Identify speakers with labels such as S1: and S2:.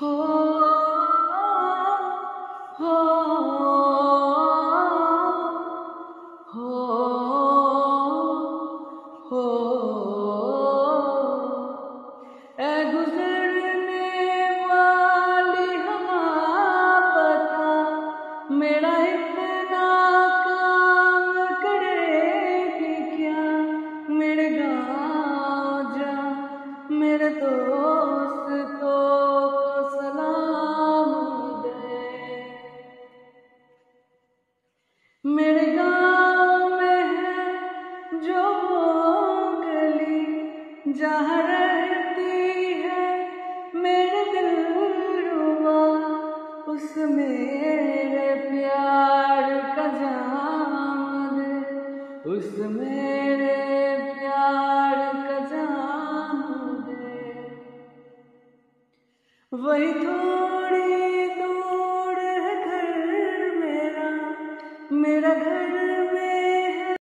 S1: हो हो हो हो गुजरने वाली पता मेरा इतना मेरे गाँव में है जो गली रहती है। उस मेरे प्यार उस मेरे प्यार वही थोड़ी मेरा घर